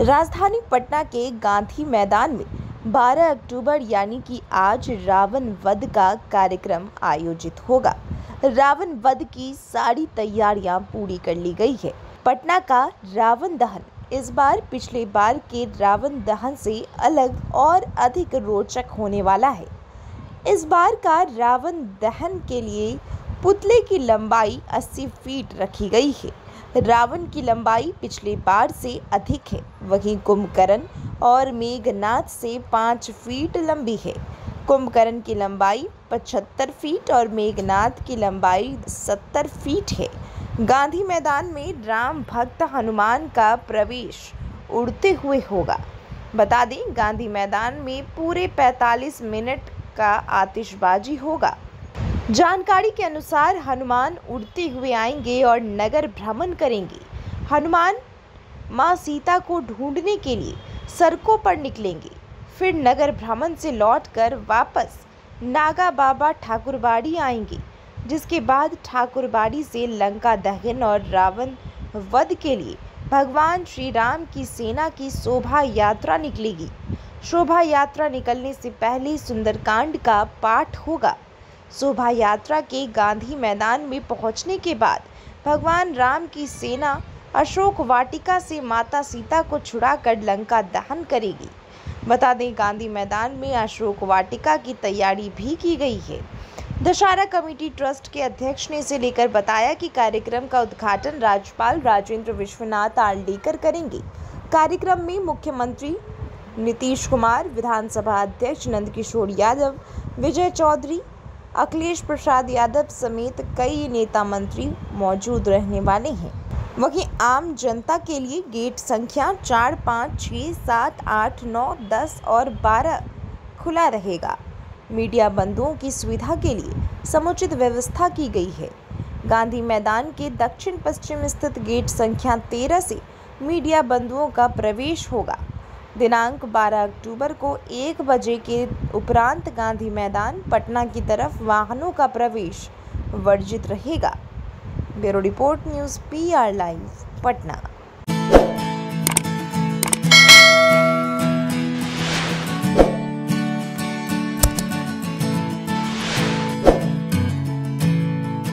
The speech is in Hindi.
राजधानी पटना के गांधी मैदान में 12 अक्टूबर, यानी कि आज रावण वध का कार्यक्रम आयोजित होगा। रावण वध की सारी तैयारियाँ पूरी कर ली गई है। पटना का रावण दहन, इस बार पिछले बार के रावण दहन से अलग और अधिक रोचक होने वाला है। इस बार का रावण दहन के लिए पुतले की लंबाई 80 फीट रखी गई है। रावण की लंबाई पिछले बार से अधिक है। वहीं कुंभकर्ण और मेघनाथ से पाँच फीट लंबी है। कुंभकर्ण की लंबाई पचहत्तर फीट और मेघनाथ की लंबाई सत्तर फीट है। गांधी मैदान में राम भक्त हनुमान का प्रवेश उड़ते हुए होगा। बता दें, गांधी मैदान में पूरे 45 मिनट का आतिशबाजी होगा। जानकारी के अनुसार हनुमान उड़ते हुए आएँगे और नगर भ्रमण करेंगे। हनुमान माँ सीता को ढूँढने के लिए सड़कों पर निकलेंगे। फिर नगर भ्रमण से लौटकर वापस नागा बाबा ठाकुरबाड़ी आएँगे, जिसके बाद ठाकुरबाड़ी से लंका दहन और रावण वध के लिए भगवान श्री राम की सेना की शोभा यात्रा निकलेगी। शोभा यात्रा निकलने से पहले सुंदरकांड का पाठ होगा। शोभा यात्रा के गांधी मैदान में पहुँचने के बाद भगवान राम की सेना अशोक वाटिका से माता सीता को छुड़ाकर लंका दहन करेगी। बता दें, गांधी मैदान में अशोक वाटिका की तैयारी भी की गई है। दशहरा कमेटी ट्रस्ट के अध्यक्ष ने इसे लेकर बताया कि कार्यक्रम का उद्घाटन राज्यपाल राजेंद्र विश्वनाथ आर्लेकर करेंगे। कार्यक्रम में मुख्यमंत्री नीतीश कुमार, विधानसभा अध्यक्ष नंदकिशोर यादव, विजय चौधरी अखिलेश प्रसाद यादव समेत कई नेता मंत्री मौजूद रहने वाले हैं। वहीं आम जनता के लिए गेट संख्या चार, पाँच, छः, सात, आठ, नौ, दस और बारह खुला रहेगा। मीडिया बंधुओं की सुविधा के लिए समुचित व्यवस्था की गई है। गांधी मैदान के दक्षिण पश्चिम स्थित गेट संख्या तेरह से मीडिया बंधुओं का प्रवेश होगा। दिनांक 12 अक्टूबर को एक बजे के उपरांत गांधी मैदान, पटना की तरफ़ वाहनों का प्रवेश वर्जित रहेगा। Bureau report news PR live, Patna.